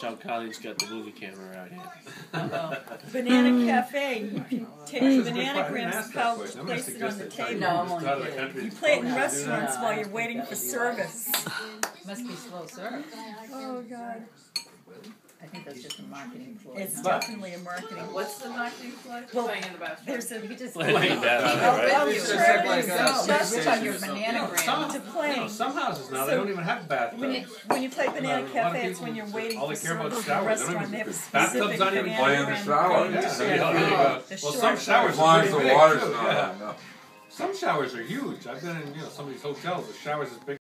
John Collins got the movie camera out here. Banana hmm. Cafe, you can take the is a good banana part. I didn't grams ask that pouch. I'm place it on the table. No, I'm only the kidding. You play it in restaurants while you're waiting for service. Must be slow serve. Oh, God. I think that's just a marketing ploy. It's huh? definitely a marketing. What's the marketing ploy? Well, Playing in the bathroom. There's a, You just Playing keep- bathroom, keep- right? keep- It's just like, keep- uh, Just space on your station or banana No, gram. some, to no, play. some houses now, they don't even have bathrooms. When you, when you play Banana A lot of Cafe, it's when you're waiting all for they care about service in a showers. They don't restaurant, even- they have a bathtubs specific not even banana play in the shower. Yeah, Yeah. so you know, there you go. The Well, some showers As are pretty the big, too, not yeah. on, no. Some showers are huge. I've been in, you know, some of these hotels, the showers as big